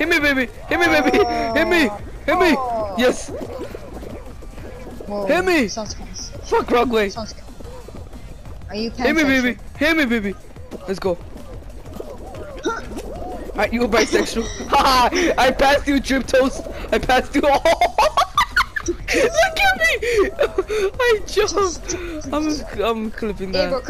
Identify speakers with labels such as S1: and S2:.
S1: Hit me, baby. Hit me, baby. Hit me. Hit me. Yes.
S2: Whoa,
S1: Hit me.
S2: Sounds nice.
S1: Fuck, wrong way.
S2: Sounds. Are you
S1: Hit me, baby. Hit me, baby. Let's go. Alright, you bisexual. Haha, I passed you, drip toast. I passed you. Look at me. I jumped. I'm, I'm clipping
S2: Hey,
S1: that.
S2: bro.